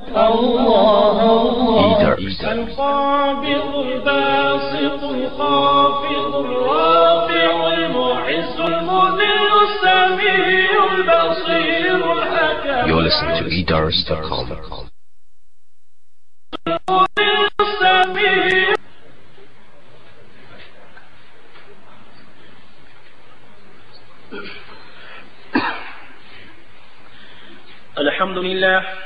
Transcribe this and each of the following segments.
الله الله. القابض الباسط الخافض الرافع المعز المذل السميع البصير الحكم You're listening to edars.com. المذل السميع الحمد لله.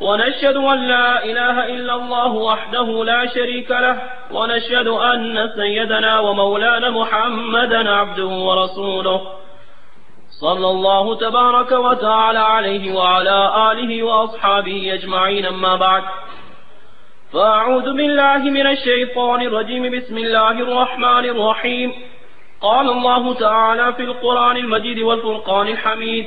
ونشهد أن لا إله إلا الله وحده لا شريك له ونشهد أن سيدنا ومولانا محمدا عبده ورسوله. صلى الله تبارك وتعالى عليه وعلى آله وأصحابه أجمعين أما بعد. فأعوذ بالله من الشيطان الرجيم. بسم الله الرحمن الرحيم. قال الله تعالى في القرآن المجيد والفرقان الحميد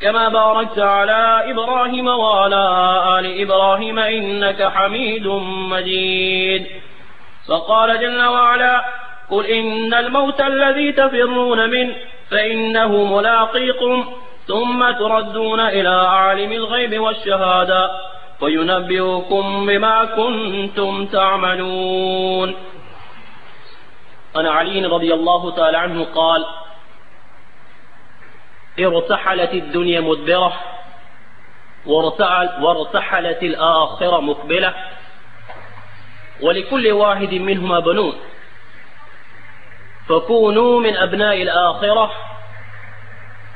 كما باركت على إبراهيم وعلى آل إبراهيم إنك حميد مجيد. فقال جل وعلا قل إن الموت الذي تفرون منه فإنه ملاقيكم ثم تردون إلى عالم الغيب والشهادة فينبئكم بما كنتم تعملون. أنا علي رضي الله تعالى عنه قال ارتحلت الدنيا مدبرة وارتحل وارتحلت الآخرة مقبلة ولكل واحد منهما بنون. فكونوا من أبناء الآخرة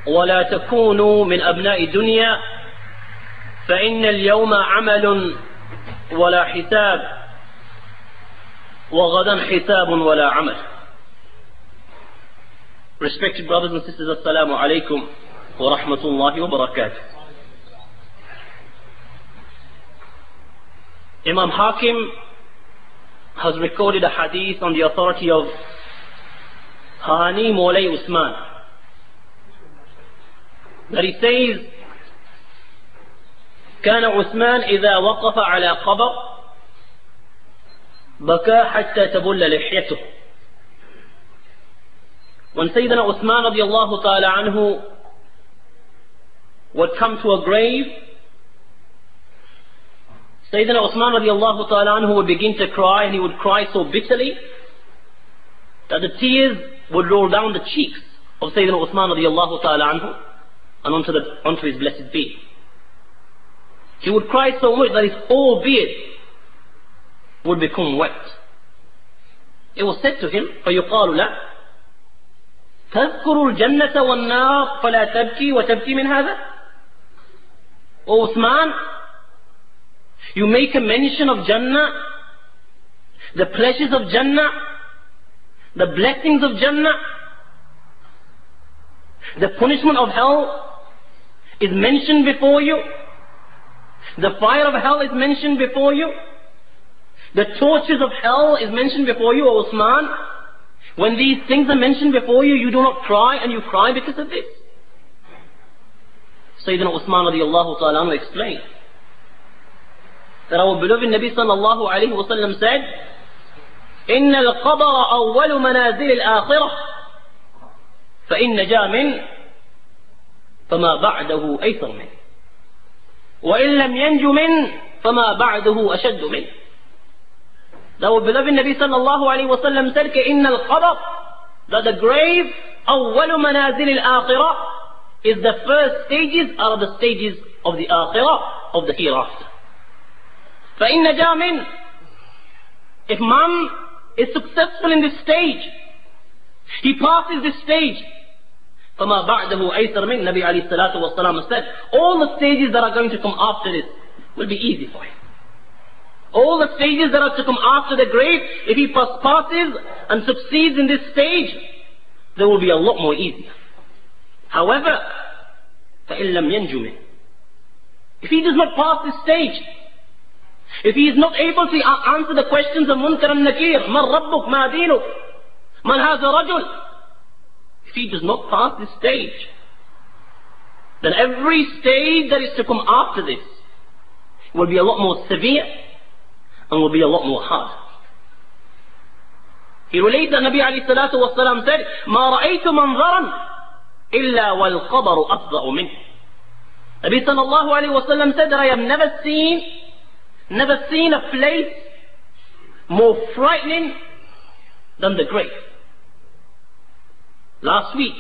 ولا تكونوا من أبناء الدنيا فإن اليوم عمل ولا حساب وغدا حساب ولا عمل. Respected brothers and sisters, Assalamu alaikum wa rahmatullahi wa barakatuh. Imam Hakim has recorded a hadith on the authority of Hani Molay Usman. That he says, كان عثمان إذا وقف على قبر بكى حتى تبل لحيته when Sayyidina Uthman radiallahu ta'ala anhu would come to a grave, Sayyidina Uthman radiallahu ta'ala anhu would begin to cry and he would cry so bitterly that the tears would roll down the cheeks of Sayyidina Uthman radiallahu ta'ala anhu and onto, the, onto his blessed beard. He would cry so much that his whole beard would become wet. It was said to him, فَيُقَالُ لَهُ تذكر الجنة والنار فلا تبكي وتبكي من هذا O Uthman, you make a mention of Jannah, the pleasures of Jannah, the blessings of Jannah, the punishment of hell is mentioned before you, the fire of hell is mentioned before you, the tortures of hell is mentioned before you, O Uthman. When these things are mentioned before you, you do not cry and you cry because of this. Sayyidina Uthman radiallahu ta'ala explained that our beloved Nabi sallallahu alayhi wa sallam said, إن القبر أول منازل الآخرة فإن نجا منه فما بعده أيسر منه وإن لم ينج منه فما بعده أشد منه That our beloved Nabi sallallahu alayhi wa sallam said, إن القبر that the grave أول منازل الآخرة is the first stages out of the stages of the akhirah of the hereafter. فإن نجا منه If man is successful in this stage, he passes this stage, فَمَا بَعْدَهُ أَيْسَرْ مِنْ Nabi alayhi salatu wasalam said, all the stages that are going to come after this will be easy for him. All the stages that are to come after the grave, if he passes and succeeds in this stage, they will be a lot more easier. However, فَإِن لَمْ يَنْجُ If he does not pass this stage, if he is not able to answer the questions of Munkar and Nakir, مَنْ رَبُّكْ مَا دِينُكْ مَنْ هَذَا رَجُلٌ if he does not pass this stage, then every stage that is to come after this will be a lot more severe and will be a lot more hard. He relates that Nabi alayhi salatu wasalam said, ما رأيت منظرا إلا والقبر أفضأ منه. Nabi sallallahu alayhi wasallam said that I have never seen, never seen a place more frightening than the grave last week.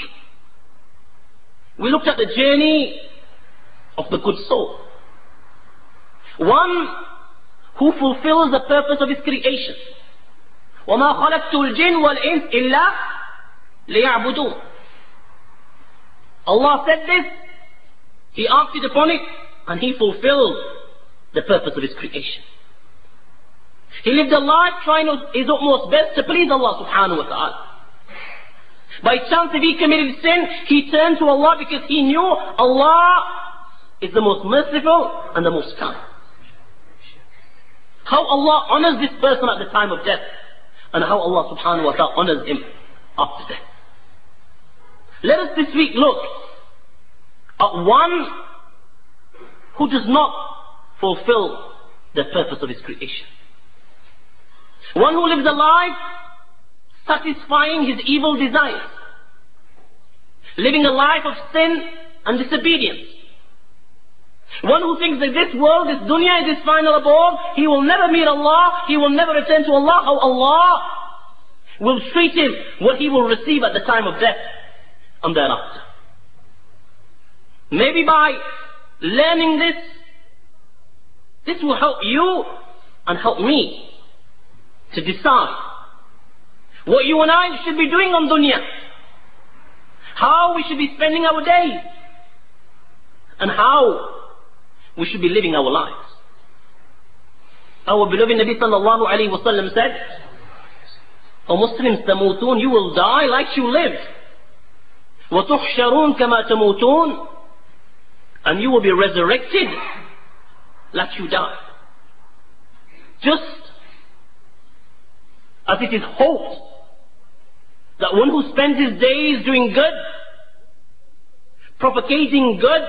We looked at the journey of the good soul. One who fulfills the purpose of his creation. وما خلقت الجن والإنس إلا ليعبدون. Allah said this, He acted upon it, and He fulfilled the purpose of His creation. He lived a life trying his utmost best to please Allah subhanahu wa ta'ala. By chance if he committed sin, he turned to Allah because he knew Allah is the most merciful and the most kind. How Allah honors this person at the time of death and how Allah subhanahu wa ta'ala honors him after death. Let us this week look at one who does not fulfill the purpose of his creation. One who lives a life satisfying his evil desires, living a life of sin and disobedience. One who thinks that this world, this dunya is his final abode, he will never meet Allah, he will never return to Allah, how Allah will treat him what he will receive at the time of death and thereafter. Maybe by learning this, this will help you and help me to decide what you and I should be doing on dunya. How we should be spending our days. And how we should be living our lives. Our beloved Nabi sallallahu alayhi wa sallam said, O Muslims, tamutun, you will die like you lived. وتحشرون كما تموتون and you will be resurrected like you died. Just as it is hoped that one who spends his days doing good, propagating good,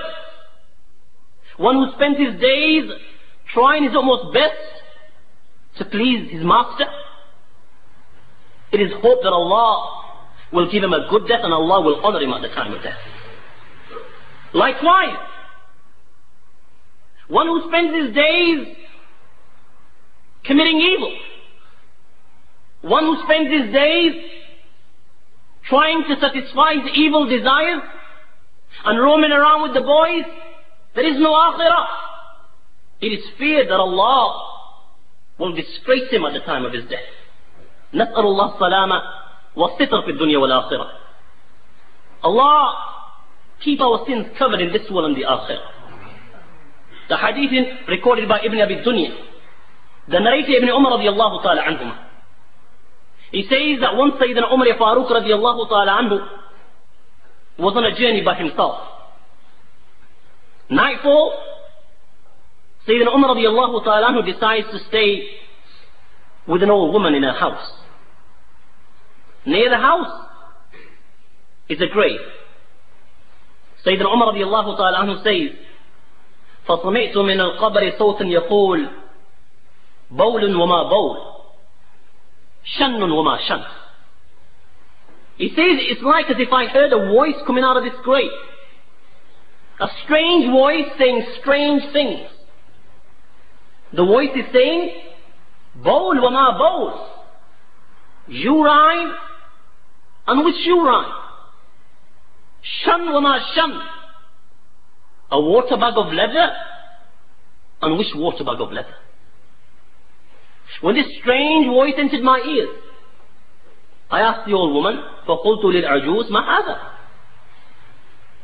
one who spends his days trying his utmost best to please his master, it is hoped that Allah will give him a good death and Allah will honor him at the time of death. Likewise, one who spends his days committing evil, one who spends his days trying to satisfy his evil desires and roaming around with the boys, there is no akhirah. It is feared that Allah will disgrace him at the time of his death. نسأل الله السلامة والستر في الدنيا والآخرة. Allah keep our sins covered in this world and the akhirah. The hadith recorded by Ibn Abi Dunya. The narrator Ibn Umar radiallahu ta'ala anhumah. He says that once Sayyidina Umar Farooq radiallahu ta'ala anhu was on a journey by himself. Nightfall, Sayyidina Umar radiallahu ta'ala anhu decides to stay with an old woman in her house. Near the house is a grave. Sayyidina Umar radiallahu ta'ala anhu says, فسمعت من القبر صوت يقول بول وما بول Shannun wama shan. He says it's like as if I heard a voice coming out of this grave. A strange voice saying strange things. The voice is saying, Bowl wama bowl. Urine and which urine? Shan wama shan. A water bag of leather and which water bag of leather? When this strange voice entered my ears, I asked the old woman, فَقُلْتُ لِلْعَجُوزِ مَا هَذَا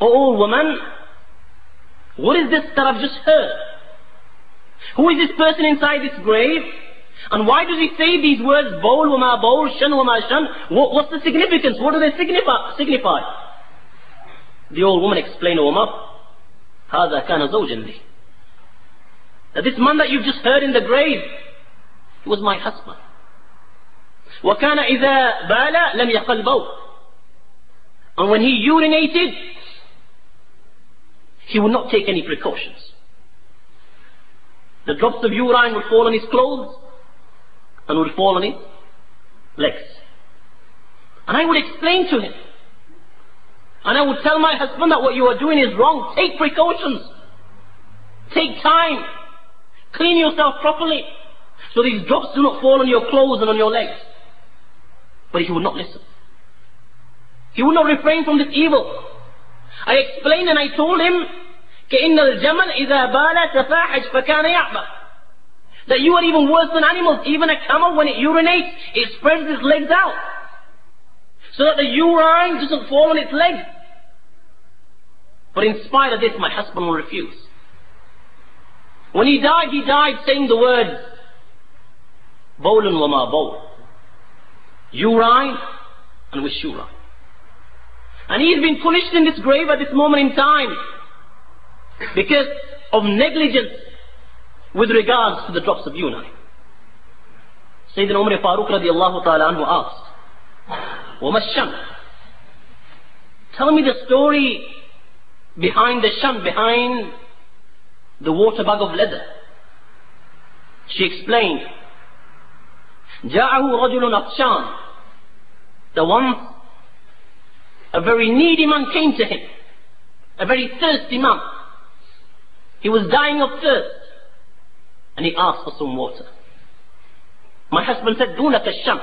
O old woman, what is this that I've just heard? Who is this person inside this grave? And why does he say these words, bowl wama bowl, shan wama shan? What, what's the significance? What do they signify? signify? The old woman explained, O Umar, هذا كان زوجا لي. That this man that you've just heard in the grave, he was my husband. وكان إذا بال لم يقل بول. And when he urinated, he would not take any precautions. The drops of urine would fall on his clothes and would fall on his legs. And I would explain to him. And I would tell my husband that what you are doing is wrong. Take precautions. Take time. Clean yourself properly. So these drops do not fall on your clothes and on your legs. But he would not listen. He would not refrain from this evil. I explained and I told him كإن الجمل إذا بال تفاحش فكان يعبأ that you are even worse than animals. Even a camel, when it urinates, it spreads its legs out. So that the urine doesn't fall on its legs. But in spite of this, my husband will refuse. When he died, he died saying the words, Bowlun wama bowl. Urine and with urine. And he's been punished in this grave at this moment in time because of negligence with regards to the drops of urine. Sayyidina Umar Farooq radiallahu ta'ala anhu asked, وَمَا الشَّمْ Tell me the story behind the sham, behind the water bag of leather. She explained, جاءه رجل عطشان The one, a very needy man came to him, a very thirsty man. He was dying of thirst and he asked for some water. My husband said, Dunak sham.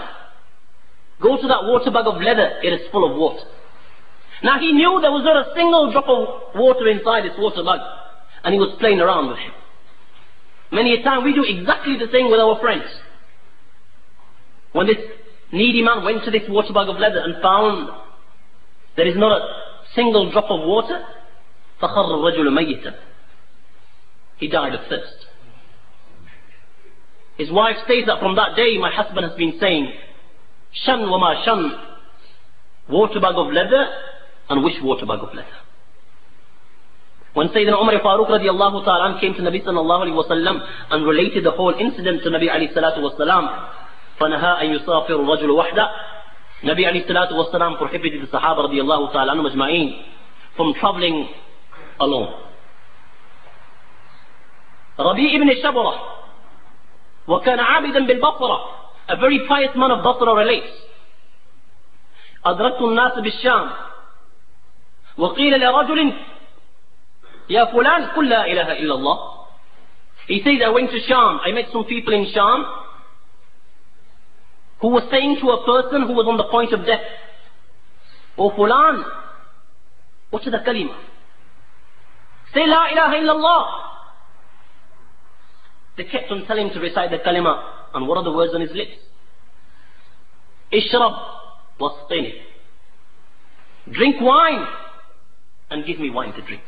Go to that water bag of leather, it is full of water. Now he knew there was not a single drop of water inside this water bag, and he was playing around with him. Many a time we do exactly the same with our friends. When this needy man went to this water bag of leather and found there is not a single drop of water, فخر الرجل ميتا. He died of thirst. His wife says that from that day my husband has been saying, Shan wa ma shan, water bag of leather and which water bag of leather. When Sayyidina Umar Farooq radiallahu ta'ala came to Nabi sallallahu alayhi wa sallam and related the whole incident to Nabi alayhi salatu wa salam, فنهى أن يسافر الرجل وحده Nabi alayhi salatu wa salam prohibited the Sahaba radiallahu ta'ala anhu majma'een from traveling alone. Rabi ibn Shabra وكان عابدا بالبصرة a very pious man of Basra relates أدركت الناس بالشام وقيل لرجل يا فلان قل لا إله إلا الله He says, I went to Sham. I met some people in Sham who was saying to a person who was on the point of death, O Fulan, what's the kalima? Say La ilaha illallah. They kept on telling him to recite the kalima. And what are the words on his lips? Ishrab wasqini. Drink wine and give me wine to drink.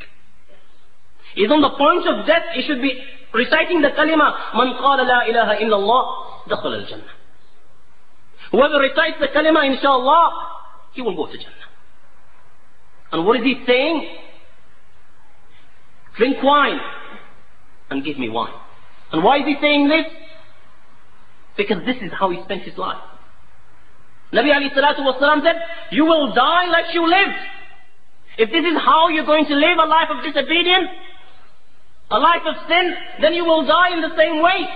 He's on the point of death. He should be reciting the kalima. Man qala la ilaha illallah dakhala al-jannah. Whoever recites the kalima, inshallah, he will go to Jannah. And what is he saying? Drink wine and give me wine. And why is he saying this? Because this is how he spent his life. Nabi alayhi salatu wasalam said, you will die like you lived. If this is how you're going to live a life of disobedience, a life of sin, then you will die in the same way.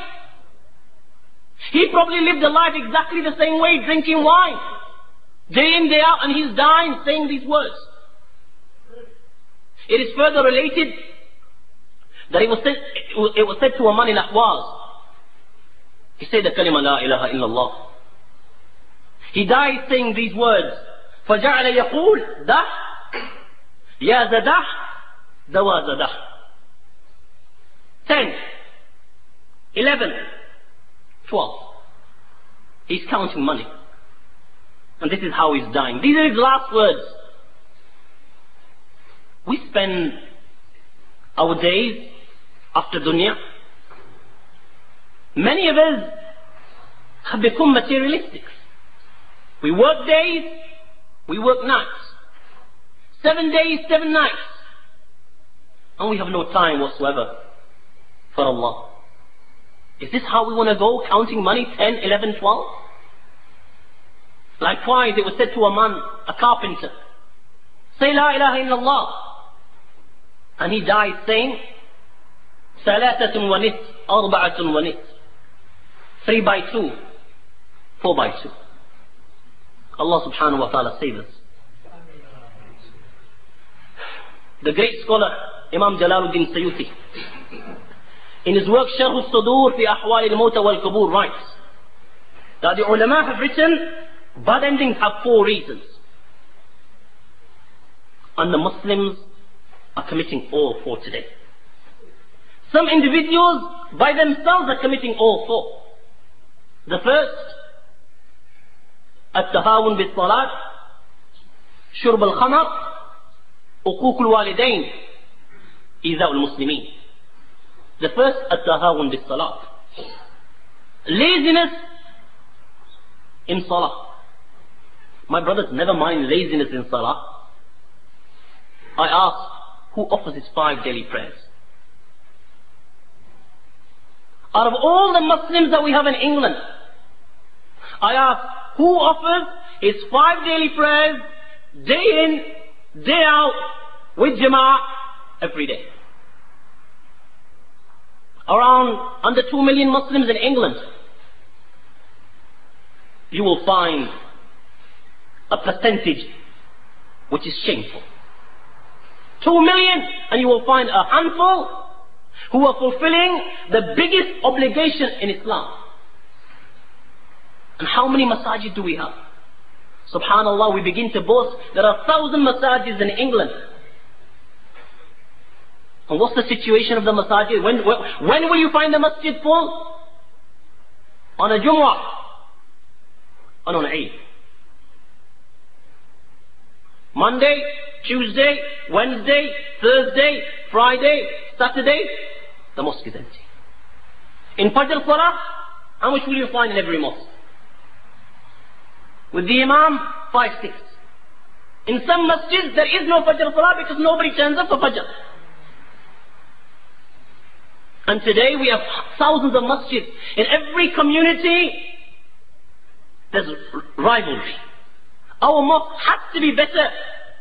He probably lived a life exactly the same way, drinking wine. Day in, day out, and he's dying saying these words. It is further related that it was said, it was said to a man in Ahwaz. He said the kalima la ilaha illallah. He died saying these words. فجعل يقول ده يا زده دوا زده 10 11 12 He's counting money. And this is how he's dying. These are his last words. We spend our days after dunya. Many of us have become materialistic. We work days, we work nights. Seven days, seven nights. And we have no time whatsoever for Allah. Is this how we want to go, counting money, 10, 11, 12? Likewise, it was said to a man, a carpenter, say La ilaha illallah. And he died saying, ثلاثة ونصف أربعة ونصف three by two, four by two. Allah subhanahu wa ta'ala save us. The great scholar Imam Jalaluddin Suyuti in his work Sharh al-Sudur fi Ahwal al-Mawta wal-Qubur writes that the ulama have written bad endings have four reasons and the Muslims are committing all four today. Some individuals by themselves are committing all four. The first التهاون بالصلاة شرب الخمر حقوق الوالدين إيذاء المسلمين The first التهاون بالصلاة Laziness in salah. My brothers, never mind laziness in salah. I ask, who offers his five daily prayers? Out of all the Muslims that we have in England, I ask, who offers his five daily prayers day in, day out, with Jama'ah every day? Around under two million Muslims in England, you will find a percentage which is shameful. Two million, and you will find a handful who are fulfilling the biggest obligation in Islam. And how many masajid do we have? Subhanallah, we begin to boast there are thousand masajids in England. And what's the situation of the masajid? When, when, when will you find the masjid full? On a Jumu'ah. And on Eid. Monday, Tuesday, Wednesday, Thursday, Friday, Saturday, the mosque is empty. In Fajr Salah, how much will you find in every mosque? With the Imam, five, six. In some masjids, there is no Fajr Salah because nobody turns up for Fajr. And today we have thousands of masjids. In every community, there's rivalry. Our mosque has to be better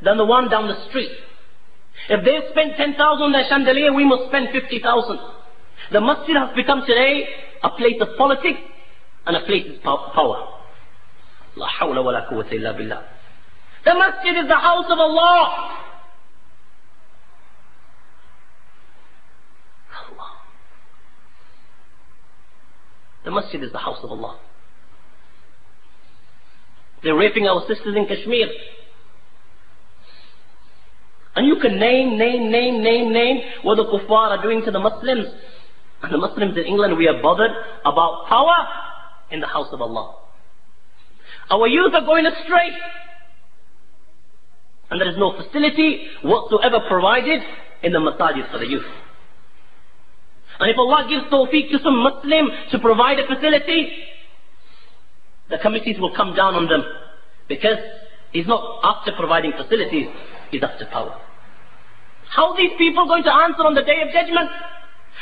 than the one down the street. If they spend 10,000 on their chandelier, we must spend 50,000. The masjid has become today a place of politics and a place of power. La hawla wa la quwwata illa billah. The masjid is the house of Allah. Allah. The masjid is the house of Allah. They're raping our sisters in Kashmir. And you can name, name, name, name, name what the kuffar are doing to the Muslims. And the Muslims in England, we are bothered about power in the house of Allah. Our youth are going astray. And there is no facility whatsoever provided in the masajid for the youth. And if Allah gives tawfiq to some Muslim to provide a facility, the committees will come down on them. Because he's not after providing facilities, he's after power. How are these people going to answer on the day of judgment?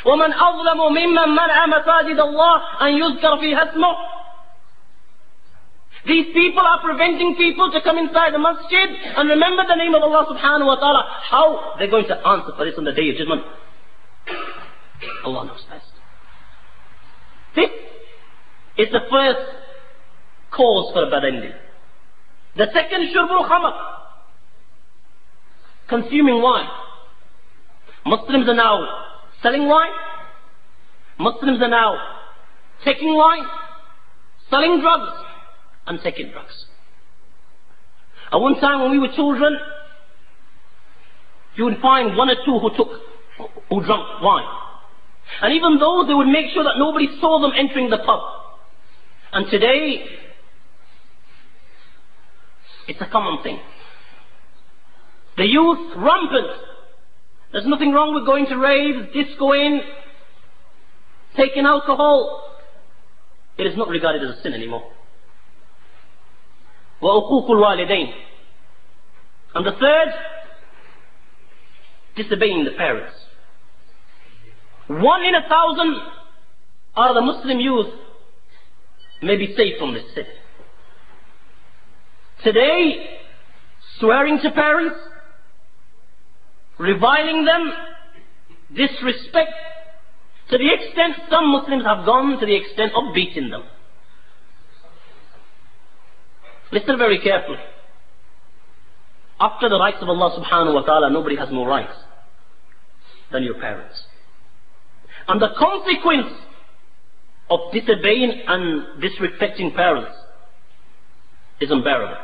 ومن أظلم ممن منع مساجد الله أن يذكر فيها اسمه these people are preventing people to come inside the masjid and remember the name of Allah subhanahu wa ta'ala. How they're going to answer for this on the day of judgment? Allah knows best. This is the first cause for a bad ending. The second, shurbul khamar. Consuming wine. Muslims are now selling wine. Muslims are now taking wine, selling drugs, and taking drugs. At one time when we were children, you would find one or two who took, who drank wine. And even those, they would make sure that nobody saw them entering the pub. And today, it's a common thing. The youth rampant There's nothing wrong with going to raves, discoing, taking alcohol. It is not regarded as a sin anymore. وَأُقُوقُ الْوَالِدَيْنِ And the third, disobeying the parents. One in a thousand are the Muslim youth may be saved from this sin. Today, swearing to parents, reviling them, disrespect, to the extent some Muslims have gone to the extent of beating them. Listen very carefully. After the rights of Allah subhanahu wa ta'ala, nobody has more rights than your parents. And the consequence of disobeying and disrespecting parents is unbearable.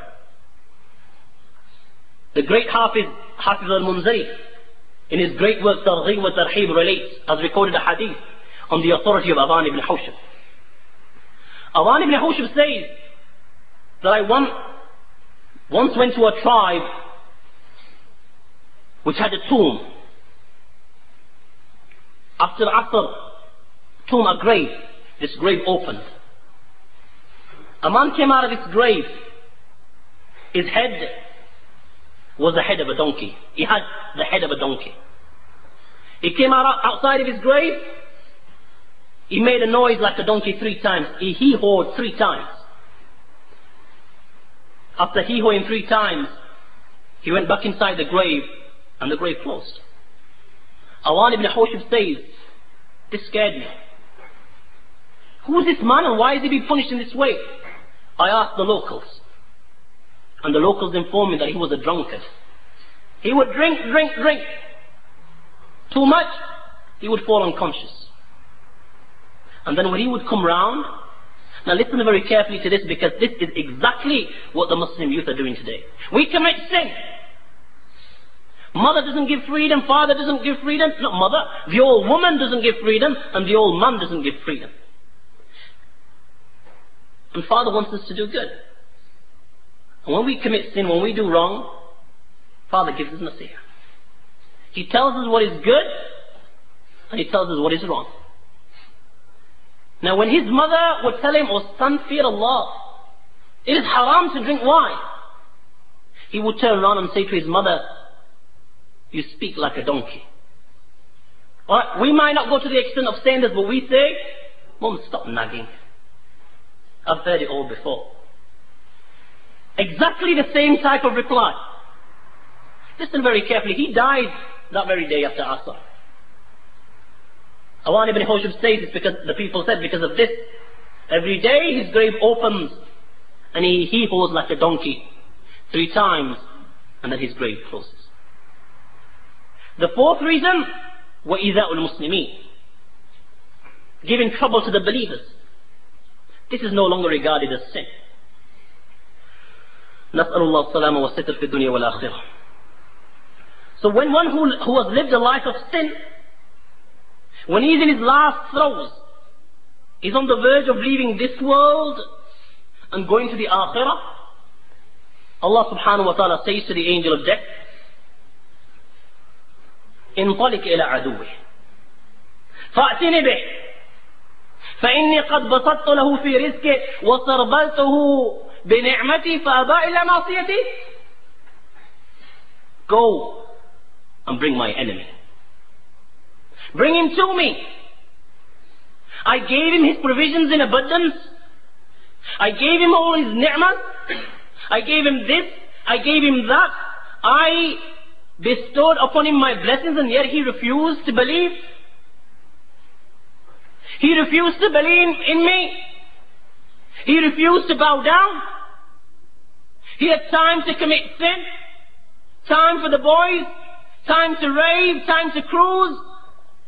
The great Hafiz, Hafiz al-Munzari, in his great work Targhib wa Tarhib relates, has recorded a hadith on the authority of Aban ibn Hawshab. Aban ibn Hawshab says that I once, once went to a tribe which had a tomb. After Asr, tomb, a grave, this grave opened. A man came out of his grave. His head was the head of a donkey. He had the head of a donkey. He came out outside of his grave. He made a noise like a donkey three times. He hee-hawed three times. After hee-hawing three times, he went back inside the grave and the grave closed. Awan ibn Hawshab says, this scared me. Who is this man and why is he being punished in this way? I asked the locals. And the locals informed me that he was a drunkard. He would drink, drink, drink. Too much, he would fall unconscious. And then when he would come round, now listen very carefully to this because this is exactly what the Muslim youth are doing today. We commit sin. Mother doesn't give freedom, father doesn't give freedom, not mother. The old woman doesn't give freedom, and the old man doesn't give freedom. And father wants us to do good. And when we commit sin, when we do wrong, father gives us nasihah. He tells us what is good, and he tells us what is wrong. Now when his mother would tell him, Oh son, fear Allah. It is haram to drink wine. He would turn around and say to his mother, You speak like a donkey. Alright, we might not go to the extent of saying this, but we say, Mom, stop nagging. I've heard it all before. Exactly the same type of reply. Listen very carefully. He died that very day after Asr. Awan ibn Hawshab says it's because the people said because of this. Every day his grave opens and he he holds like a donkey three times and then his grave closes. The fourth reason, وَإِذَاءُ الْمُسْلِمِينَ Giving trouble to the believers. This is no longer regarded as sin. نسأل الله السلامة والستر في الدنيا والآخرة. So when one who, who has lived a life of sin, when he's in his last throes, he's on the verge of leaving this world and going to the akhirah, Allah subhanahu wa ta'ala says to the angel of death, انطلق إلى عدوه فأتني به فإني قد بسطت له في رزقه وسربلته بنعمتي فأبى إلى معصيتي Go and bring my enemy. Bring him to me. I gave him his provisions in abundance. I gave him all his ni'mah. I gave him this. I gave him that. I bestowed upon him my blessings and yet he refused to believe. He refused to believe in me. He refused to bow down. He had time to commit sin, time for the boys, time to rave, time to cruise.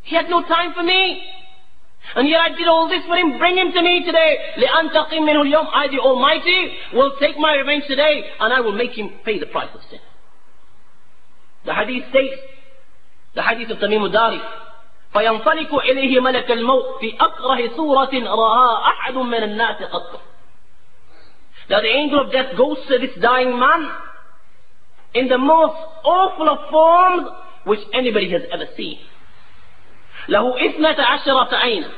He had no time for me. And yet I did all this for him. Bring him to me today. لأنتقم منه اليوم. I, the Almighty, will take my revenge today and I will make him pay the price of sin. Hadith says, the hadith of Tamim Dari, فينطلق إليه ملك الموت في أكره صورة رآها أحد من الناس قط. That the angel of death goes to this dying man in the most awful of forms which anybody has ever seen. له اثنة عشرة عينا.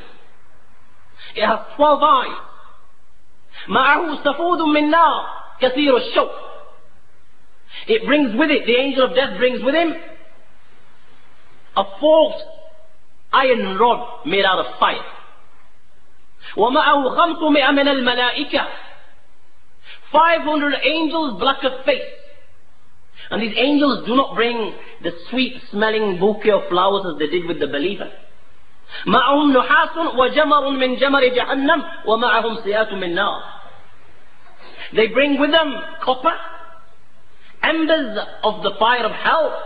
It has 12 eyes. معه سفود من نار كثير الشوك. It brings with it, the angel of death brings with him a forked iron rod made out of fire. ومعه خمسمائة من الملائكة 500 angels black of face. And these angels do not bring the sweet smelling bouquet of flowers as they did with the believer. معهم نحاس وجمر من جمر جهنم ومعهم سيات من نار. They bring with them copper, embers of the fire of hell,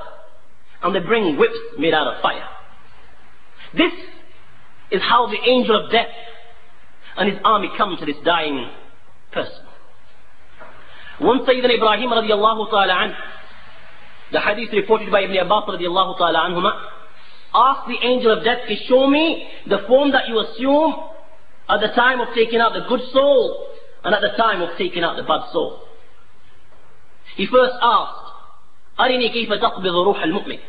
and they bring whips made out of fire. This is how the angel of death and his army come to this dying person. Once Sayyidina Ibrahim radiallahu ta'ala an, the hadith reported by Ibn Abbas radiallahu ta'ala anhuma, asked the angel of death to show me the form that you assume at the time of taking out the good soul and at the time of taking out the bad soul. He first asked, أرني كيف تقبض روح المؤمن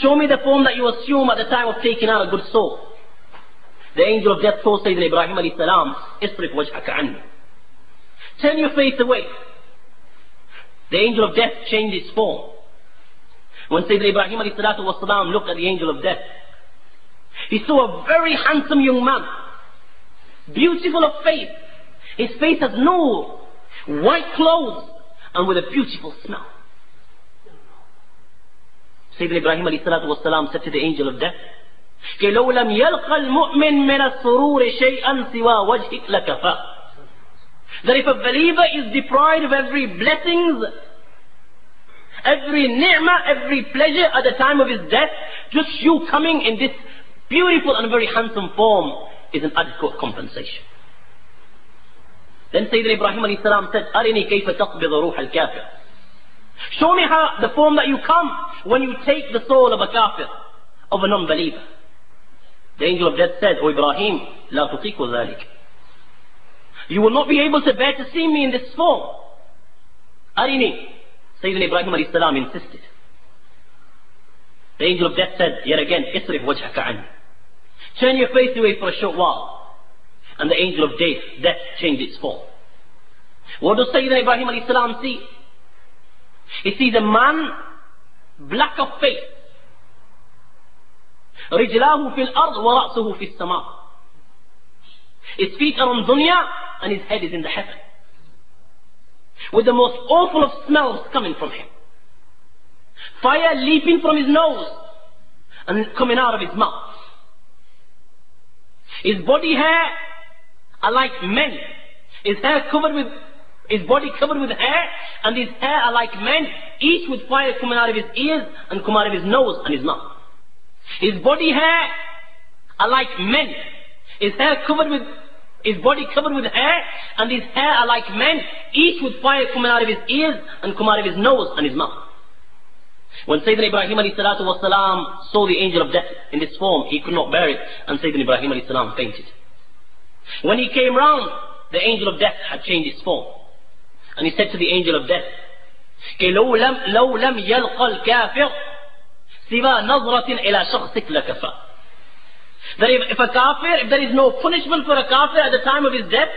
Show me the form that you assume at the time of taking out a good soul. The angel of death told Sayyidina Ibrahim alayhi salam, اصرف وجهك عني. Turn your face away. The angel of death changed its form. When Sayyidina Ibrahim alayhi salatu wasalam looked at the angel of death, he saw a very handsome young man, beautiful of face. His face has no white clothes, and with a beautiful smell. Sayyidina Ibrahim alayhi salatu wasalam said to the angel of death, كي لو لم يلقى المؤمن من السرور شيئا سوى وجهك لكفى. That if a believer is deprived of every blessings, every ni'mah, every pleasure at the time of his death, just you coming in this beautiful and very handsome form is an adequate compensation. then Sayyidina Ibrahim alayhi salam said, Arini kayfa taqbid ruh al kafir. Show me how the form that you come when you take the soul of a kafir, of a non-believer. The angel of death said, O Ibrahim, la tutiku ذلك. You will not be able to bear to see me in this form. Arini. Sayyidina Ibrahim alayhi salam insisted. The angel of death said, yet again, isrif wajhaka anni. Turn your face away for a short while And the angel of death, death changed its form. What does Sayyidina Ibrahim alayhi salam see? He sees a man black of face. رجلاه في الأرض ورأسه في السماء. His feet are on dunya and his head is in the heaven. With the most awful of smells coming from him. Fire leaping from his nose and coming out of his mouth. His body hair are like men. His hair covered with, his body covered with hair, and his hair are like men, each with fire coming out of his ears and come out of his nose and his mouth. His body hair are like men. His hair covered with, his body covered with hair, and his hair are like men, each with fire coming out of his ears and come out of his nose and his mouth. When Sayyidina Ibrahim wasalam saw the angel of death in this form, he could not bear it, and Sayyidina Ibrahim salam fainted. When he came round, the angel of death had changed its form. And he said to the angel of death, كي لو لم, لو لم يلقى الكافر سوى نظرة إلى شخصك لكفى. That if, if a kafir, if there is no punishment for a kafir at the time of his death,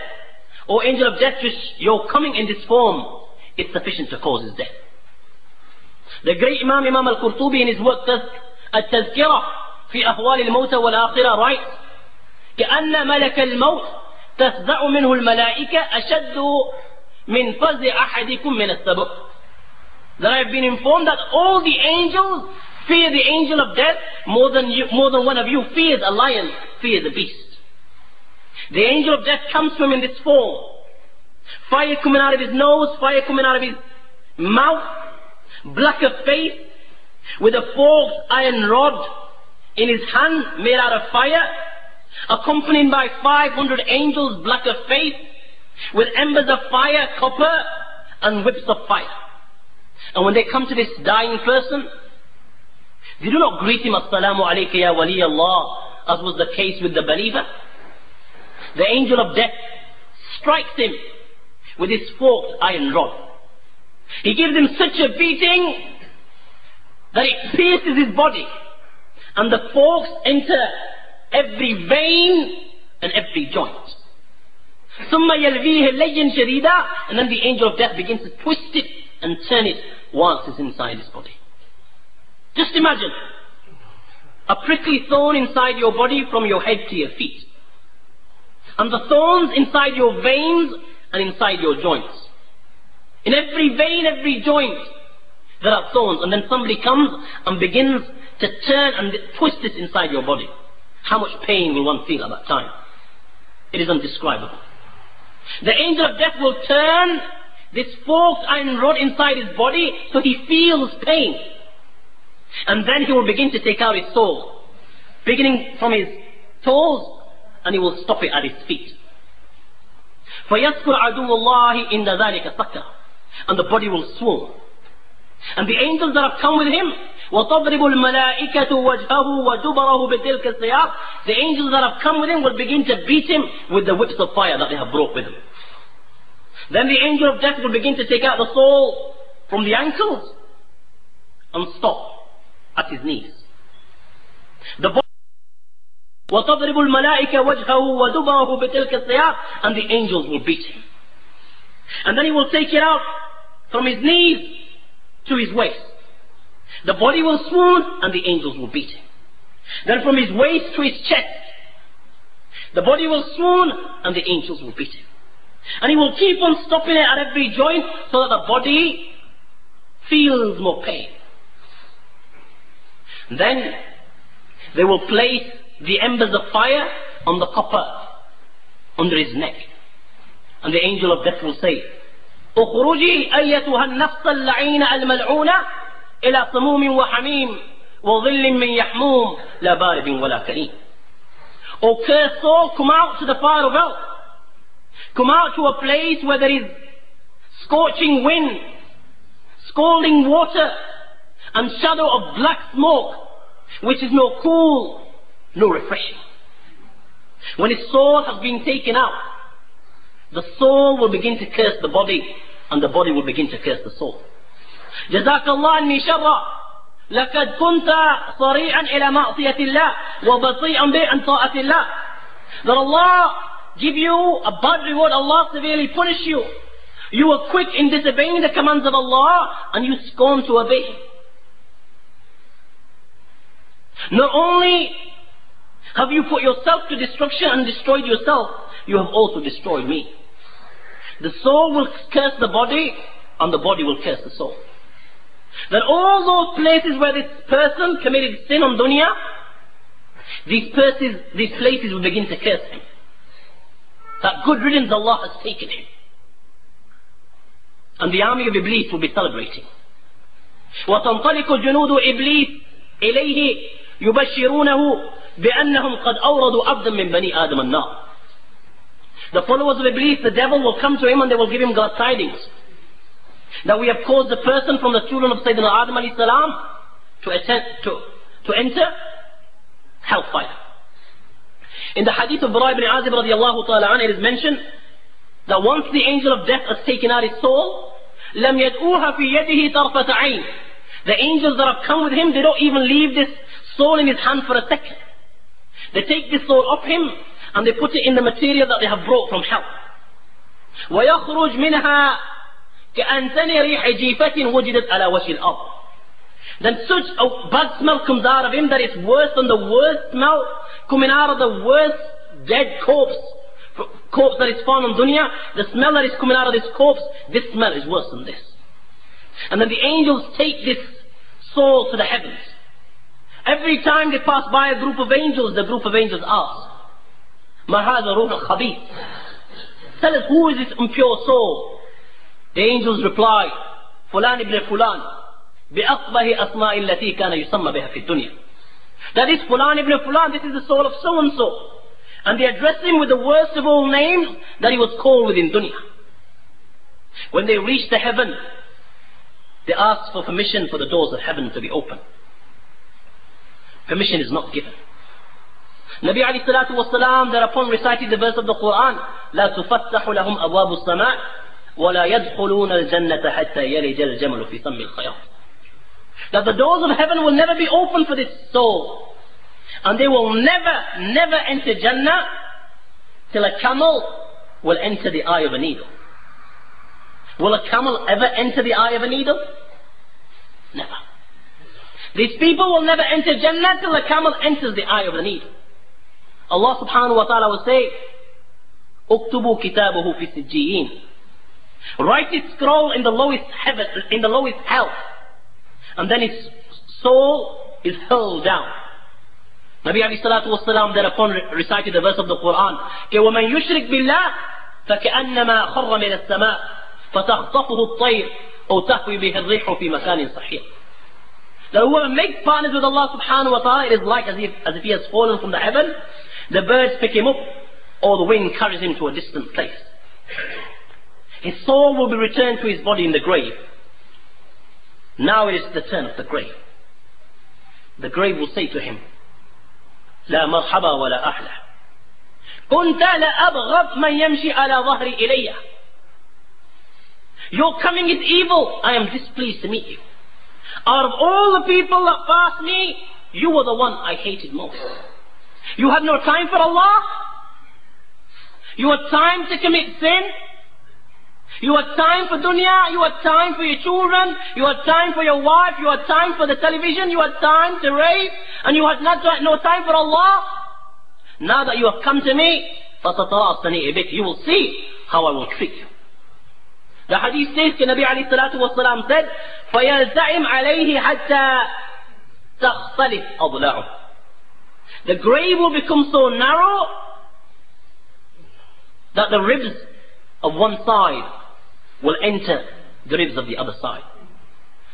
or angel of death, just your coming in this form, it's sufficient to cause his death. The great Imam Imam al-Qurtubi in his work التذكرة في أحوال الموتى والآخرة writes كأن ملك الموت تفزع منه الملائكة أشد من فزع أحدكم من السبع That I have been informed that all the angels fear the angel of death more than you, more than one of you fears a lion, fears a beast. The angel of death comes to him in this form. Fire coming out of his nose, fire coming out of his mouth, black of face, with a forked iron rod in his hand made out of fire, accompanied by 500 angels black of face, with embers of fire, copper, and whips of fire. And when they come to this dying person, they do not greet him, Assalamu alayka ya wali Allah, as was the case with the believer. The angel of death strikes him with his forked iron rod. He gives him such a beating that it pierces his body, and the forks enter every vein and every joint. ثم يلفيه ليا شديدا and then the angel of death begins to twist it and turn it whilst it's inside his body. Just imagine a prickly thorn inside your body from your head to your feet. And the thorns inside your veins and inside your joints. In every vein, every joint, there are thorns. And then somebody comes and begins to turn and twist this inside your body. How much pain will one feel at that time? It is undescribable. The angel of death will turn this forked iron rod inside his body so he feels pain. And then he will begin to take out his soul, beginning from his toes, and he will stop it at his feet. فيذكر عدو الله إن ذلك سكر and the body will swoon. And the angels that have come with him وَتَضْرِبُ الْمَلَائِكَةُ وَجْهَهُ وَدُبَرَهُ بِتِلْكَ السِّيَاقِ The angels that have come with him will begin to beat him with the whips of fire that they have brought with them. Then the angel of death will begin to take out the soul from the ankles and stop at his knees. The body وتضرب الملائكة وجهه ودبره بتلك السياق and the angels will beat him. And then he will take it out from his knees to his waist. The body will swoon and the angels will beat him. Then from his waist to his chest, the body will swoon and the angels will beat him. And he will keep on stopping it at every joint so that the body feels more pain. Then they will place the embers of fire on the copper under his neck. And the angel of death will say, اخرجي أيتها النفس اللعينة الملعونة إلى سموم وحميم وظل من يحموم لا بارد ولا كريم. O cursed soul, come out to the fire of hell. Come out to a place where there is scorching wind, scalding water, and shadow of black smoke, which is no cool, no refreshing. When his soul has been taken out, the soul will begin to curse the body, and the body will begin to curse the soul. جزاك الله عني شرا لقد كنت صريعا إلى معصية الله وبطيئا بعن طاعة الله That Allah give you a bad reward, Allah severely punish you. You were quick in disobeying the commands of Allah and you scorn to obey. Not only have you put yourself to destruction and destroyed yourself, you have also destroyed me. The soul will curse the body and the body will curse the soul. That all those places where this person committed sin on dunya, these places, these places will begin to curse him. That good riddance Allah has taken him. And the army of Iblis will be celebrating. وتنطلق جنود إبليس إليه يبشرونه بأنهم قد أوردوا عبدا من بني آدم النار. The followers of Iblis, the devil, will come to him and they will give him glad tidings. That we have caused the person from the children of Sayyidina Adam alayhi salam to, attend, to, to enter hellfire. In the hadith of Bara ibn Azib radiallahu ta'ala it is mentioned that once the angel of death has taken out his soul, لم يدعوها في يده طرفة عين. The angels that have come with him, they don't even leave this soul in his hand for a second. They take this soul off him and they put it in the material that they have brought from hell. ويخرج منها كأنتن ريح جيفة وجدت على وجه الأرض. Then such a bad smell comes out of him that it's worse than the worst smell coming out of the worst dead corpse, corpse that is found on dunya. The smell that is coming out of this corpse, this smell is worse than this. And then the angels take this soul to the heavens. Every time they pass by a group of angels, the group of angels ask, ما هذا روح خبيث Tell us who is this impure soul? The angels reply, فلان ابن فلان بأقبه أسماء التي كان يسمى بها في الدنيا. That is فلان ibn فلان, this is the soul of so and so. And they address him with the worst of all names that he was called within dunya. When they reach the heaven, they ask for permission for the doors of heaven to be open. Permission is not given. Nabi alayhi salatu wasalam thereupon recited the verse of the Quran, لا تفتح لهم أبواب السماء ولا يدخلون الجنة حتى يلج الجمل في سم الخياط. That the doors of heaven will never be open for this soul. And they will never, never enter Jannah till a camel will enter the eye of a needle. Will a camel ever enter the eye of a needle? Never. These people will never enter Jannah till a camel enters the eye of a needle. Allah subhanahu wa ta'ala will say, اكتبوا كتابه في السجيين. Write his scroll in the lowest heaven, in the lowest hell. And then his soul is hurled down. Nabi alayhi salatu wasalam thereupon recited the verse of the Quran. وَمَنْ يُشْرِكْ بِاللَّهِ فَكَأَنَّمَا خَرَّ مِنَ السَّمَاءِ فَتَخْطَفُهُ الطَّيْرُ أو تهوي به الريح في مكان صحيح. That whoever makes partners with Allah subhanahu wa ta'ala, it is like as if, as if he has fallen from the heaven. The birds pick him up, or the wind carries him to a distant place. His soul will be returned to his body in the grave. Now it is the turn of the grave. The grave will say to him, لا مرحبا ولا أهلا كنت لأبغض من يمشي على ظهري إلي Your coming is evil. I am displeased to meet you. Out of all the people that passed me, you were the one I hated most. You had no time for Allah. You had time to commit sin. You had time for dunya, you had time for your children, you had time for your wife, you had time for the television, you had time to rave, and you had not, no time for Allah. Now that you have come to me, فَتَطَاصَنِي بِكَ You will see how I will treat you. The hadith says, the Nabi alayhi salatu wasalam said, فَيَلْتَعِمْ عَلَيْهِ حَتَّى تَخْتَلِفْ أَضْلَعُهُ The grave will become so narrow that the ribs of one side will enter the ribs of the other side.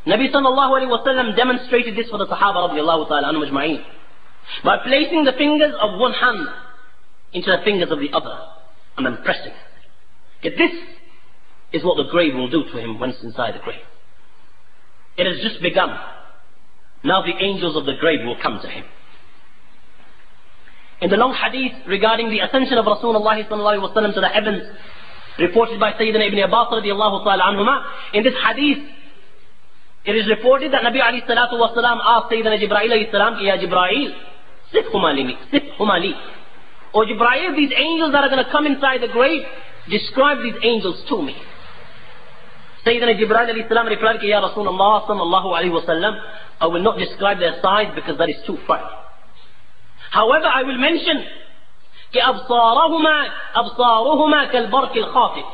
Nabi sallallahu alayhi wa demonstrated this for the Sahaba radiallahu ta'ala anhu majma'een. By placing the fingers of one hand into the fingers of the other and then pressing. Yet this is what the grave will do to him once inside the grave. It has just begun. Now the angels of the grave will come to him. In the long hadith regarding the ascension of Rasulullah to the heavens, reported by Sayyidina Ibn Abbas radiallahu ta'ala anhuma. In this hadith, it is reported that Nabi alayhi salatu wasalam asked Sayyidina Jibreel alayhi salam, Ya Jibreel, sifhuma li, sifhuma li. O Jibreel, these angels that are going to come inside the grave, describe these angels to me. Sayyidina Jibreel alayhi salam replied, Ya Rasulullah sallallahu alayhi wa sallam, I will not describe their size because that is too frightening. However, I will mention كأبصارهما أبصارهما كالبرق الخافت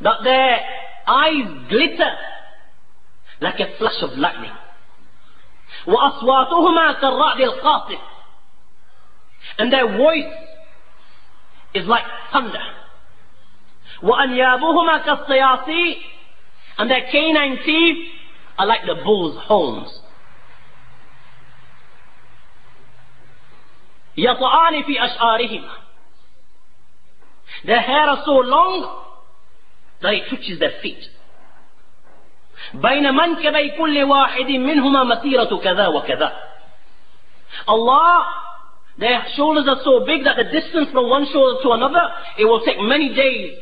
that their eyes glitter like a flash of lightning وأصواتهما كالرعد القاصف and their voice is like thunder وأنيابهما كالصياصي and their canine teeth are like the bull's horns يطعان في أشعارهما Their hair is so long that it touches their feet. بين منكبي كل واحد منهما مسيرة كذا وكذا. Allah, their shoulders are so big that the distance from one shoulder to another, it will take many days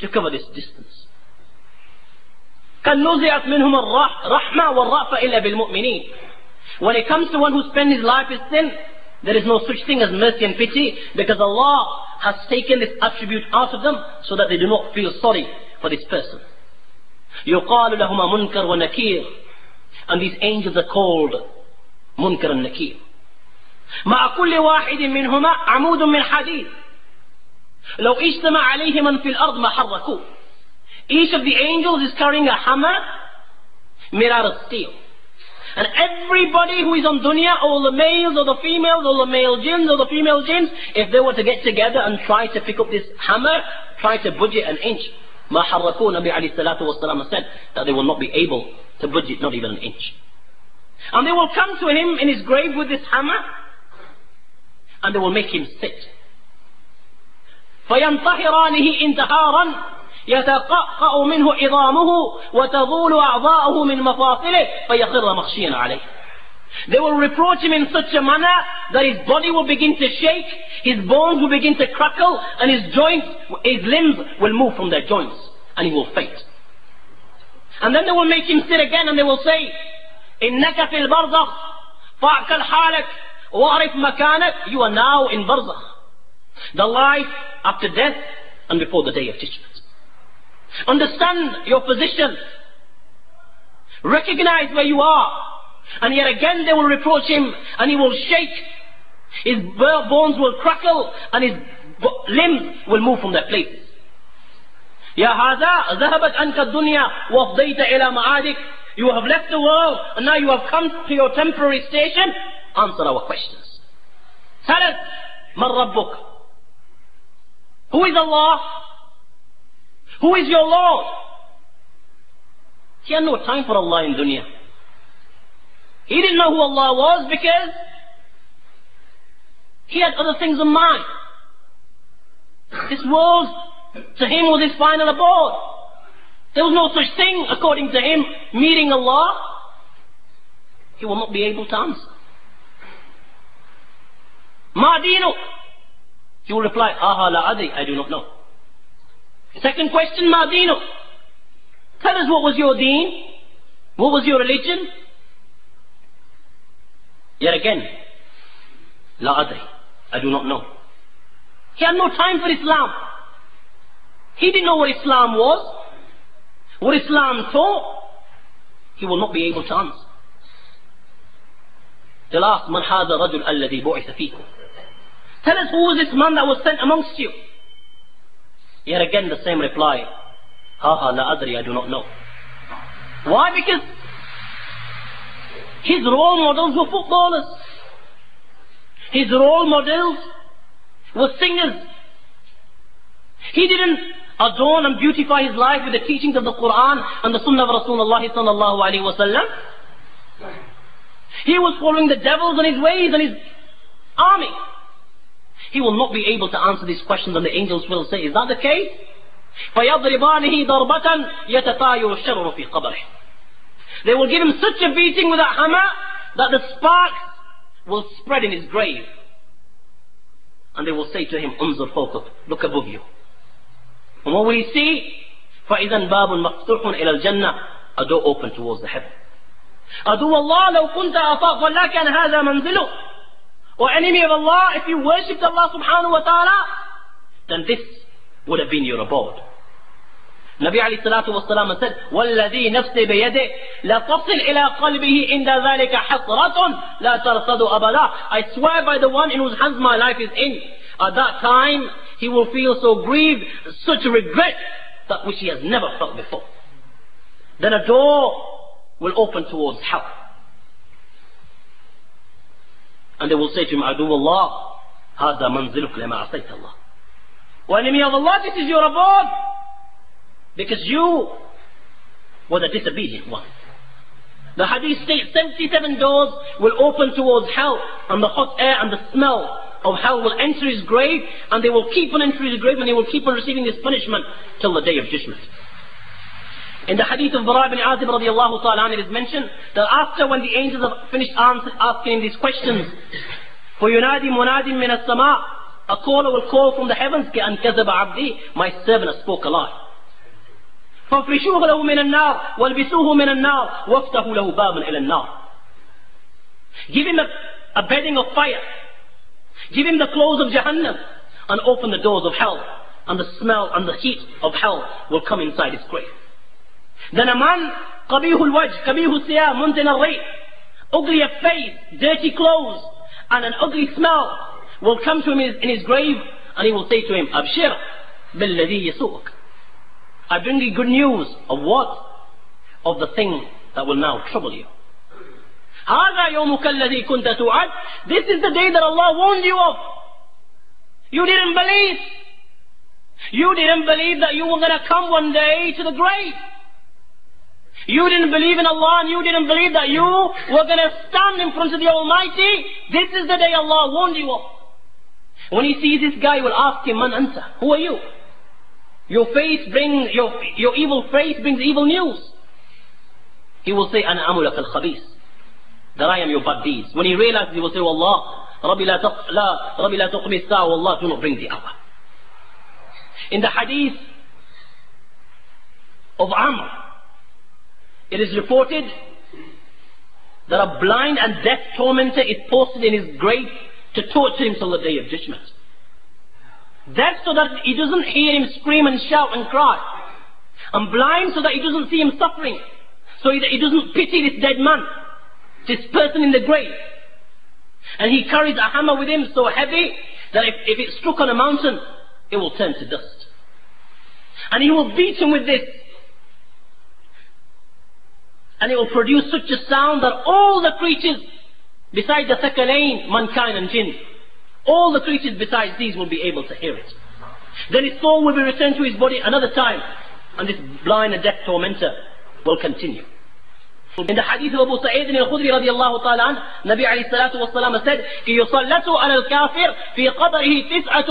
to cover this distance. كان نزعت منهم الرحمة والرأفة إلا بالمؤمنين. When it comes to one who spends his life in sin, there is no such thing as mercy and pity because Allah has taken this attribute out of them so that they do not feel sorry for this person. يقال لهما منكر ونكير and these angels are called منكر and nakir. مع كل واحد منهما عمود من حديد لو اجتمع عليه من في الأرض ما حركوه Each of the angels is carrying a hammer made out of steel. And everybody who is on dunya, all the males or the females, all the male jinns or the female jinns, if they were to get together and try to pick up this hammer, try to budge it an inch, ما حركوه Nabi عليه الصلاة والسلام said that they will not be able to budge it not even an inch. And they will come to him in his grave with this hammer, and they will make him sit. فينطهرانه انتحارا يتقأقأ منه عظامه وتظول أعضاؤه من مفاصله فيخر مخشيا عليه They will reproach him in such a manner that his body will begin to shake, his bones will begin to crackle, and his joints, his limbs will move from their joints, and he will faint. And then they will make him sit again and they will say, إنك في البرزخ فاعقل حالك وأعرف مكانك You are now in barzakh. The life after death and before the day of judgment. Understand your position. Recognize where you are. And yet again they will reproach him and he will shake. His bones will crackle and his limbs will move from their places. يا هذا ذهبت عنك الدنيا وافضيت إلى معادك You have left the world and now you have come to your temporary station. Answer our questions. Tell us, من ربك? Who is Allah? Who is your Lord? He had no time for Allah in dunya. He didn't know who Allah was because he had other things in mind. This world, to him, was his final abode. There was no such thing, according to him, meeting Allah. He will not be able to answer. Ma dinu? He will reply, Aha la adri, I do not know. Second question, Ma dinu? Tell us what was your deen? What was your religion? Yet again, La adri, I do not know. He had no time for Islam. He didn't know what Islam was, what Islam taught. He will not be able to answer. They'll ask, من هذا الرجل الذي بعث فيكم? Tell us who was this man that was sent amongst you? Yet again the same reply. Ha ha la adri, I do not know. Why? Because his role models were footballers. His role models were singers. He didn't adorn and beautify his life with the teachings of the Quran and the Sunnah of Rasulullah sallallahu alaihi wasallam. He was following the devils and his ways and his army. He will not be able to answer these questions and the angels will say, is that the case? فَيَضْرِبَانِهِ ضَرْبَةً يَتَطَايُرُ الشَّرُرُ فِي قَبْرِهِ They will give him such a beating with a hammer that the sparks will spread in his grave. And they will say to him, انظر فوقك, look above you. And what will he see? فَإِذًا بَابٌ مَفْتُحٌ إِلَى الْجَنَّةِ A door open towards the heaven. عدو الله لو كنت أطاق الله كان هذا منزله or enemy of Allah, if you worshipped Allah subhanahu wa ta'ala, then this would have been your abode. النبي عليه الصلاة والسلام said والذي نفسي بيده لا تصل إلى قلبه عند ذلك حسرة لا ترصد أبدا I swear by the one in whose hands my life is in at that time he will feel so grieved such regret that which he has never felt before then a door will open towards hell and they will say to him عدو الله هذا منزلك لما عصيت الله O enemy of Allah this is your abode because you were the disobedient one. The hadith states 77 doors will open towards hell, and the hot air and the smell of hell will enter his grave, and they will keep on entering his grave, and he will keep on receiving this punishment till the day of judgment. In the hadith of Bara ibn Azib radiallahu ta'ala it is mentioned that after when the angels have finished asking him these questions, فَيُنَادِي مُنَادٍ مِنَ السَّمَاءِ A caller will call from the heavens, كَأَنْ كَذَبَ عَبْدِي My servant has spoke a lie. فافرشوه له من النار والبسوه من النار وافتحوا له بابا إلى النار Give him a, a bedding of fire. Give him the clothes of Jahannam and open the doors of hell. And the smell and the heat of hell will come inside his grave. Then a man, قبيه الوجه, قبيه الثياب, منتن الريح, ugly of face, dirty clothes, and an ugly smell will come to him in his, in his grave and he will say to him, أبشر بالذي يسوءك. I bring you good news of what? Of the thing that will now trouble you. هذا يومك الذي كنت توعد. This is the day that Allah warned you of. You didn't believe. You didn't believe that you were going to come one day to the grave. You didn't believe in Allah and you didn't believe that you were going to stand in front of the Almighty. This is the day Allah warned you of. When he sees this guy, he will ask him, Man Anta, who are you? Your face brings, your, your evil face brings evil news. He will say, Ana amulak al khabis. That I am your bad deeds. When he realizes, he will say, Allah, Rabbi la, la, Rabbi la tuqmi sa, Allah, do not bring the hour. In the hadith of Amr, it is reported that a blind and deaf tormentor is posted in his grave to torture him till the day of judgment. Deaf so that he doesn't hear him scream and shout and cry. And blind so that he doesn't see him suffering. So that he doesn't pity this dead man, this person in the grave. And he carries a hammer with him so heavy that if, if it struck on a mountain, it will turn to dust. And he will beat him with this And it will produce such a sound that all the creatures, besides the thaqalain, mankind and jinn, all the creatures besides these will be able to hear it. Then his soul will be returned to his body another time, and this blind and deaf tormentor will continue. In the hadith of Abu Sa'id al-Khudri radiallahu ta'ala an, Nabi alayhi salatu wasalam said, يُصَلَّةُ عَلَى الْكَافِرِ فِي قَدَرِهِ تِسْعَةٌ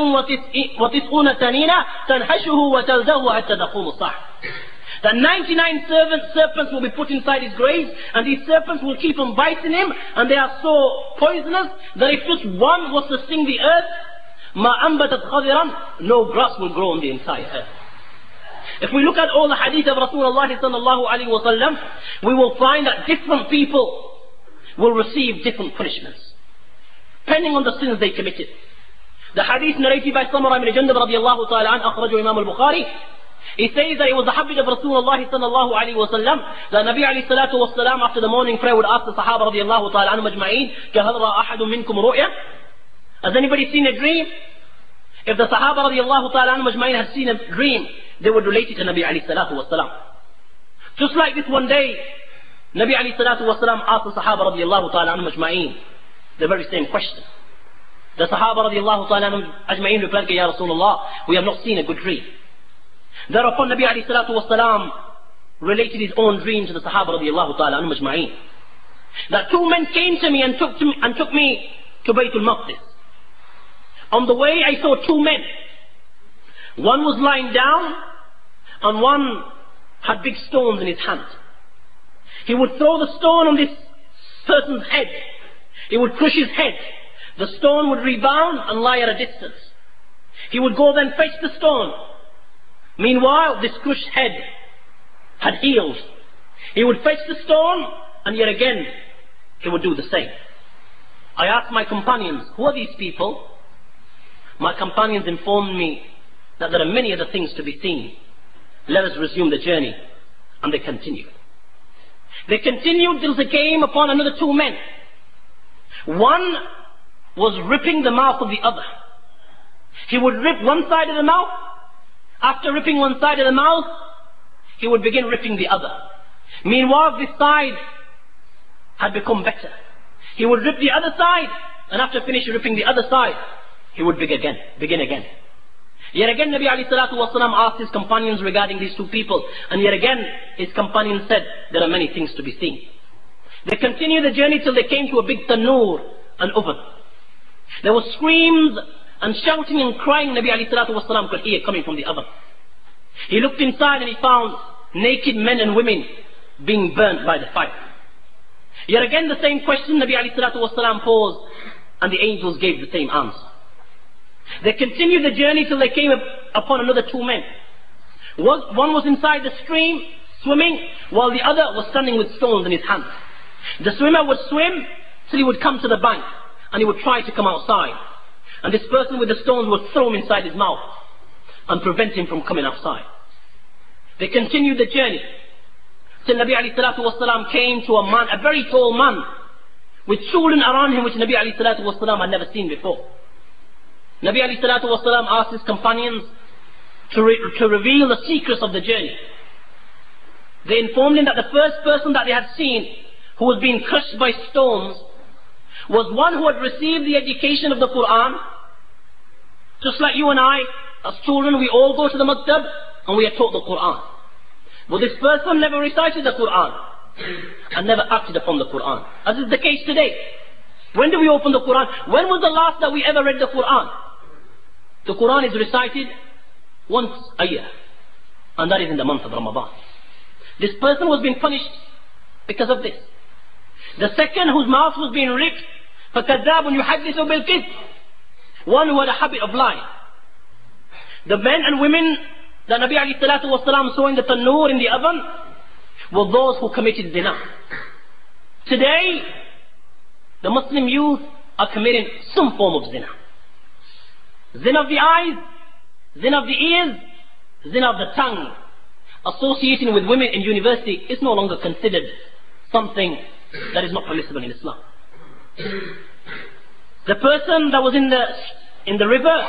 وَتِسْعُونَ تَنِينَ تَنْحَشُهُ وَتَلْدَهُ حَتَّى تَقُومُ الصَّحْ that 99 servant, serpents will be put inside his grave, and these serpents will keep on biting him, and they are so poisonous that if just one was to sting the earth, ma'ambatat khadiran, no grass will grow on the entire earth. If we look at all the hadith of Rasulullah sallallahu we will find that different people will receive different punishments, depending on the sins they committed. The hadith narrated by Samurah ibn Jundub radiallahu ta'ala an, Imam al Bukhari. he says that it was the habit of Rasulullah sallallahu alaihi wasallam that Nabi alayhi salatu wasalam after the morning prayer would ask the Sahaba radiallahu ta'ala anhum ajma'in, كَهَلْ رَأَ أَحَدٌ مِنْكُمْ رُؤْيَا Has anybody seen a dream? If the Sahaba radiallahu ta'ala anhum ajma'in had seen a dream, they would relate it to Nabi alayhi salatu wasalam. Just like this one day, Nabi alayhi salatu wasalam asked the Sahaba radiallahu ta'ala anhum ajma'in the very same question. The Sahaba radiallahu ta'ala anhum ajma'in replied, Ya Rasulullah, we have not seen a good dream. Thereupon Nabi alayhi salatu wasalam related his own dream to the Sahaba radiallahu ta'ala anhum ajma'in. That two men came to me and took, to me, and took me to Baytul Maqdis. On the way I saw two men. One was lying down and one had big stones in his hand. He would throw the stone on this person's head. He would crush his head. The stone would rebound and lie at a distance. He would go then fetch the stone. Meanwhile, this crushed head had healed. He would fetch the stone and yet again he would do the same. I asked my companions, who are these people? My companions informed me that there are many other things to be seen. Let us resume the journey. And they continued. They continued till they came upon another two men. One was ripping the mouth of the other. He would rip one side of the mouth. After ripping one side of the mouth, he would begin ripping the other. Meanwhile, this side had become better. He would rip the other side, and after finishing ripping the other side, he would begin again, begin again. Yet again Nabi alayhi salatu wasalam asked his companions regarding these two people. And yet again his companions said, there are many things to be seen. They continued the journey till they came to a big tanur, an oven. There were screams and shouting and crying Nabi alayhi salatu wasalam could hear coming from the oven. He looked inside and he found naked men and women being burnt by the fire. Yet again the same question Nabi alayhi salatu wasalam posed and the angels gave the same answer. They continued the journey till they came upon another two men. One was inside the stream, swimming, while the other was standing with stones in his hand. The swimmer would swim till he would come to the bank, and he would try to come outside. And this person with the stones would throw him inside his mouth, and prevent him from coming outside. They continued the journey, till Nabi alayhi salatu wasalam came to a man, a very tall man, with children around him which Nabi alayhi salatu wasalam had never seen before. Nabi alayhi salatu wasalam asked his companions to, re to reveal the secrets of the journey. They informed him that the first person that they had seen who was being crushed by stones was one who had received the education of the Quran. Just like you and I, as children, we all go to the maktab and we are taught the Quran. But this person never recited the Quran and never acted upon the Quran. As is the case today. When do we open the Quran? When was the last that we ever read the Quran? The Quran is recited once a year. And that is in the month of Ramadan. This person was being punished because of this. The second whose mouth was being ripped, فَكَذَّابٌ يُحَدِّثُ بِالْكِذْبِ One who had a habit of lying. The men and women that Nabi alayhi salatu wasalam saw in the tanur in the oven were those who committed zina. Today, the Muslim youth are committing some form of zina. Zina of the eyes, zina of the ears, zina of the tongue. Associating with women in university is no longer considered something that is not permissible in Islam. The person that was in the in the river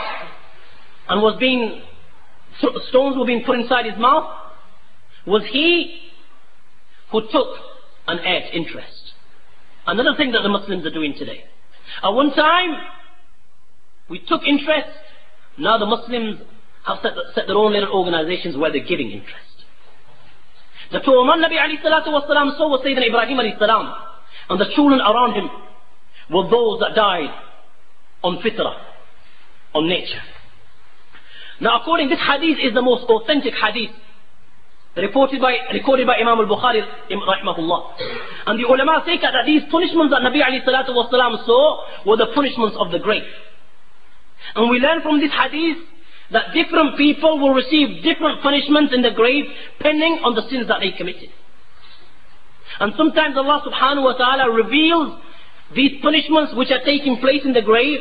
and was being stones were being put inside his mouth was he who took an ate interest. Another thing that the Muslims are doing today. At one time, we took interest. Now the Muslims have set, set their own little organizations where they're giving interest. The torment Nabi alayhi salatu wasalam saw was Sayyidina Ibrahim alayhi salam. And the children around him were those that died on fitrah, on nature. Now according to this hadith is the most authentic hadith reported by, recorded by Imam al-Bukhari rahimahullah. And the ulama say that these punishments that Nabi alayhi salatu wasalam saw were the punishments of the grave. And we learn from this hadith that different people will receive different punishments in the grave depending on the sins that they committed. And sometimes Allah subhanahu wa ta'ala reveals these punishments which are taking place in the grave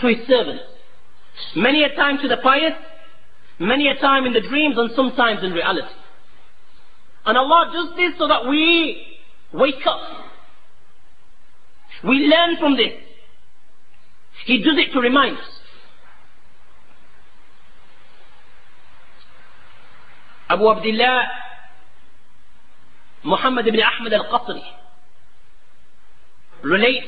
to His servants. Many a time to the pious, many a time in the dreams and sometimes in reality. And Allah does this so that we wake up. We learn from this. He does it to remind us. Abu Abdullah Muhammad ibn Ahmad al-Qasri relates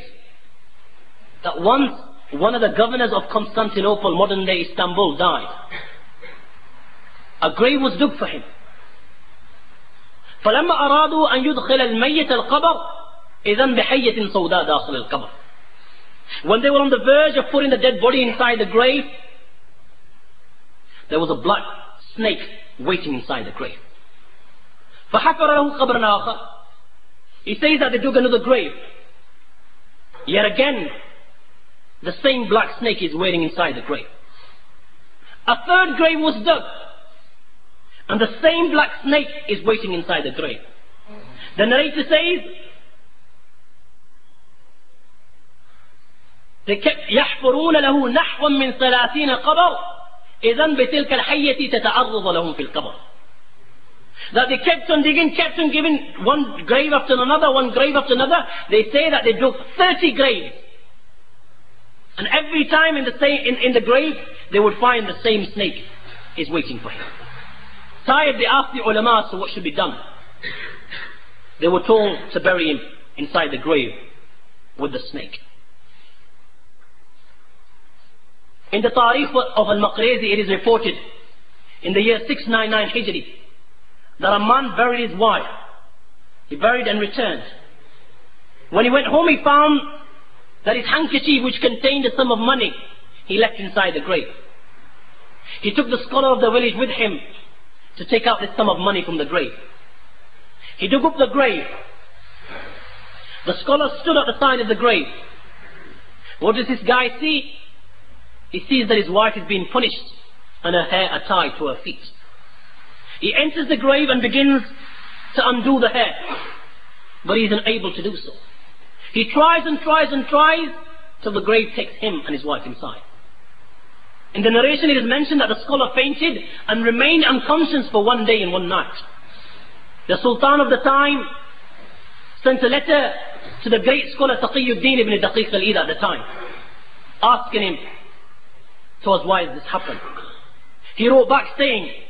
that once one of the governors of Constantinople, modern day Istanbul, died. A grave was dug for him. فلما أرادوا أن يدخل الميت القبر إذا بحية سوداء داخل القبر. When they were on the verge of putting the dead body inside the grave, there was a black snake waiting inside the grave. فحفر له قبرا آخر. He says that they dug another grave. Yet again, the same black snake is waiting inside the grave. A third grave was dug. And the same black snake is waiting inside the grave. The narrator says, يحفرون له نحوا من ثلاثين قبر إذا بتلك الحية تتعرض لهم في القبر. That they kept on digging, kept on giving one grave after another, one grave after another. They say that they dug 30 graves. And every time in the, same, in, in the grave, they would find the same snake is waiting for him. Tired, they asked the ulama, so what should be done? They were told to bury him inside the grave with the snake. In the Tarikh of Al-Maqrizi, it is reported in the year 699 Hijri that a man buried his wife. He buried and returned. When he went home, he found that his handkerchief, which contained a sum of money, he left inside the grave. He took the scholar of the village with him to take out this sum of money from the grave. He dug up the grave. The scholar stood at the side of the grave. What does this guy see? He sees that his wife is being punished and her hair are tied to her feet. He enters the grave and begins to undo the hair, but he is unable to do so. He tries and tries and tries till the grave takes him and his wife inside. In the narration it is mentioned that the scholar fainted and remained unconscious for one day and one night. The Sultan of the time sent a letter to the great scholar Taqiyuddin ibn Daqiq al-Id at the time, asking him, to us why this happened? He wrote back saying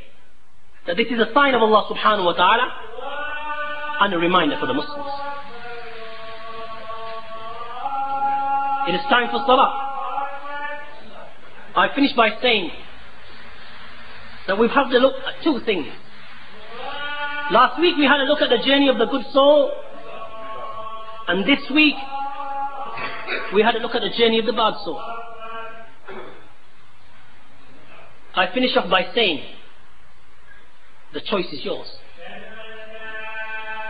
that this is a sign of Allah subhanahu wa ta'ala and a reminder for the Muslims. It is time for Salah. I finish by saying that we've had to look at two things. Last week we had a look at the journey of the good soul, and this week we had a look at the journey of the bad soul. I finish off by saying the choice is yours.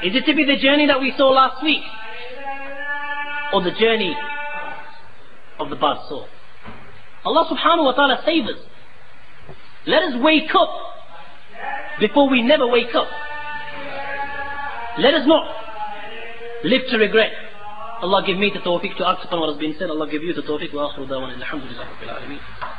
Is it to be the journey that we saw last week? Or the journey of the bad soul? Allah subhanahu wa ta'ala save us. Let us wake up before we never wake up. Let us not live to regret. Allah give me the tawfiq to act upon what has been said. Allah give you the tawfiq. Wa akhiru dawana. Alhamdulillah.